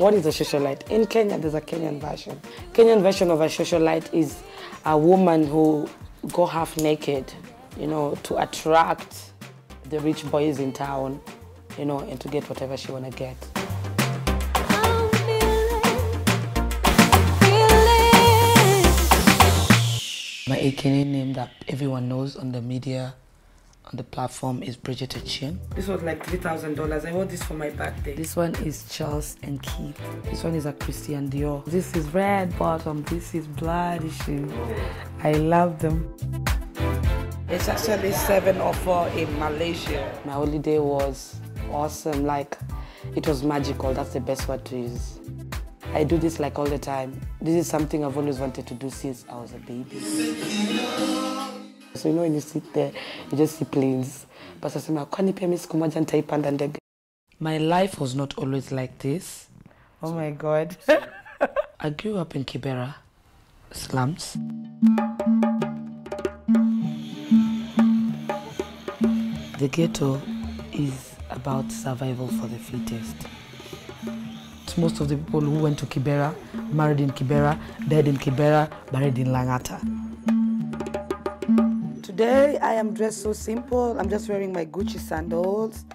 What is a socialite? In Kenya, there's a Kenyan version. Kenyan version of a socialite is a woman who go half naked, you know, to attract the rich boys in town, you know, and to get whatever she wanna get. My AKA name that everyone knows on the media, the platform is Bridget Achieng. This was like $3,000. I bought this for my birthday. This one is Charles and Keith. This one is a Christian Dior. This is red bottom. This is bloody shoe. I love them. It's actually seven or four in Malaysia. My holiday was awesome. Like, it was magical. That's the best word to use. I do this like all the time. This is something I've always wanted to do since I was a baby. So you know when you sit there, you just see planes. But sasema, kwani pia mimi siku nitaipanda ndege? My life was not always like this. Oh my God. I grew up in Kibera slums. The ghetto is about survival for the fittest. Most of the people who went to Kibera, married in Kibera, died in Kibera, buried in Langata. Today I am dressed so simple. I'm just wearing my Gucci sandals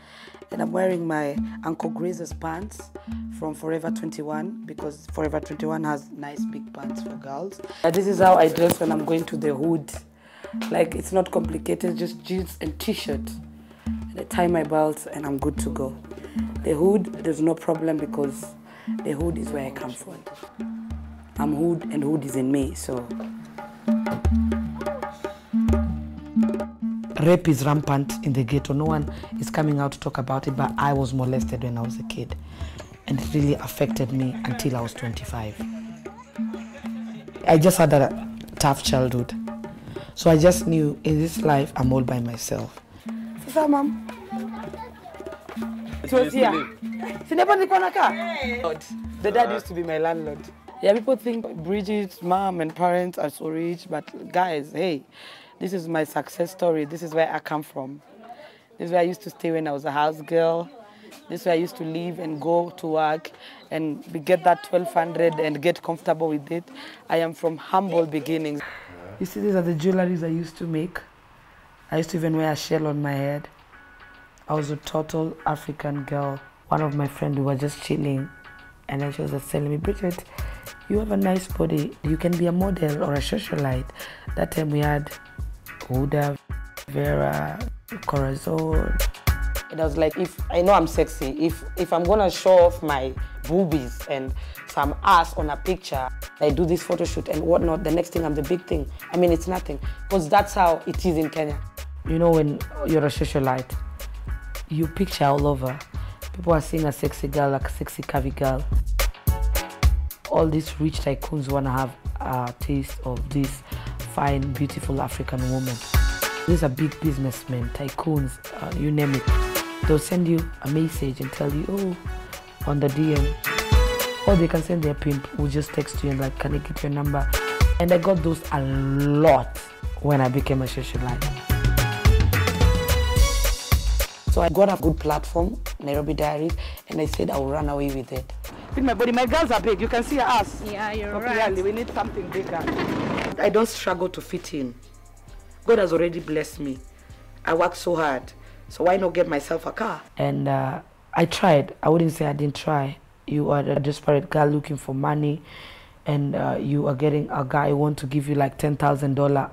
and I'm wearing my Uncle Grazer's pants from Forever 21 because Forever 21 has nice big pants for girls. Uh, This is how I dress when I'm going to the hood. Like it's not complicated, just jeans and t-shirt. And I tie my belt and I'm good to go. The hood, there's no problem because the hood is where I come from. I'm hood and hood is in me, so. Rape is rampant in the ghetto. No one is coming out to talk about it, but I was molested when I was a kid. And it really affected me until I was 25. I just had a tough childhood. So I just knew in this life I'm all by myself. Sasa mom. Tuanzia. Si ndipo nilikuwa nakaa? The dad used to be my landlord. Yeah, people think Bridget's mom and parents are so rich, but guys, hey, this is my success story. This is where I come from. This is where I used to stay when I was a house girl. This is where I used to live and go to work and get that 1200 and get comfortable with it. I am from humble beginnings. You see, these are the jewelries I used to make. I used to even wear a shell on my head. I was a total African girl. One of my friends, we were just chilling, and then she was just telling me, Bridget, you have a nice body. You can be a model or a socialite. That time we had Huda, Vera, Corazon. And I was like, if I know I'm sexy, if if I'm gonna show off my boobies and some ass on a picture, I do this photo shoot and whatnot. The next thing I'm the big thing. I mean, it's nothing because that's how it is in Kenya. You know, when you're a socialite, you picture all over. People are seeing a sexy girl, like a sexy curvy girl. All these rich tycoons wanna have a taste of this fine, beautiful African woman. These are big businessmen, tycoons, uh, you name it. They'll send you a message and tell you, oh, on the DM. Or they can send their pimp who just text you and like, can I get your number? And I got those a lot when I became a socialite. So I got a good platform, Nairobi Diaries, and I said I will run away with it. With my body, my girls are big. You can see us. Yeah, you're So right. clearly, we need something bigger. I don't struggle to fit in. God has already blessed me. I work so hard. So why not get myself a car? And uh, I tried. I wouldn't say I didn't try. You are a desperate girl looking for money, and uh, you are getting a guy who want to give you like ten thousand dollar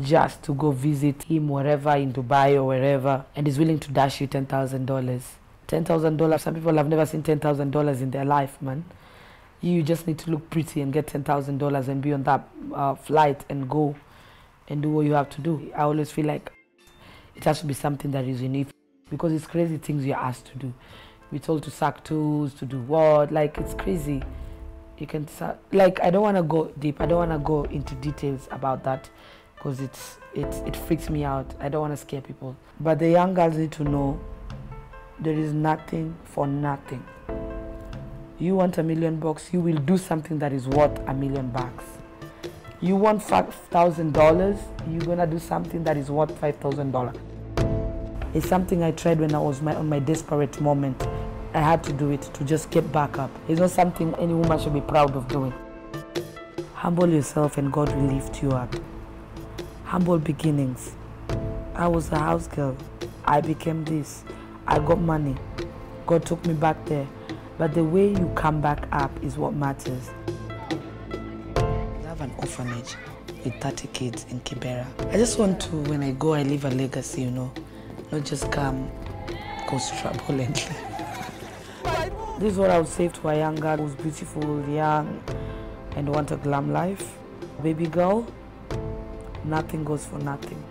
just to go visit him wherever in Dubai or wherever, and is willing to dash you ten thousand dollars. Ten thousand dollars. Some people have never seen ten thousand dollars in their life, man. You just need to look pretty and get ten thousand dollars and be on that uh, flight and go and do what you have to do. I always feel like it has to be something that is unique because it's crazy things you're asked to do. We're told to suck tools, to do what? Like it's crazy. You can like I don't want to go deep. I don't want to go into details about that because it's it's it freaks me out. I don't want to scare people. But the young girls need to know there is nothing for nothing. You want a million bucks, you will do something that is worth a million bucks. You want five thousand dollars, you're gonna do something that is worth five thousand dollars. It's something I tried when I was my, on my desperate moment I had to do it to just get back up. It's not something any woman should be proud of doing. Humble yourself and God will lift you up. Humble beginnings. I was a house girl. I became this. I got money. God took me back there. But the way you come back up is what matters. I have an orphanage with 30 kids in Kibera. I just want to, when I go, I leave a legacy, you know, not just come, cause trouble and This is what I would say to a young girl who's beautiful, young, and want a glam life. Baby girl, nothing goes for nothing.